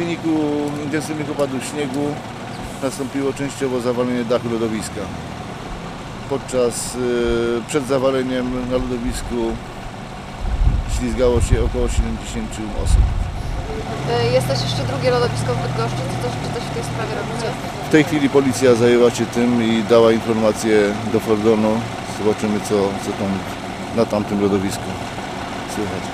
wyniku intensywnych opadów śniegu nastąpiło częściowo zawalenie dachu lodowiska. Podczas, y, przed zawaleniem na lodowisku ślizgało się około 70 osób. E, Jest też jeszcze drugie lodowisko w Bydgoszczy. Co, też- czy coś w tej sprawie robicie? W tej chwili policja zajęła się tym i dała informację do Fordonu. Zobaczymy co, co tam na tamtym lodowisku słychać.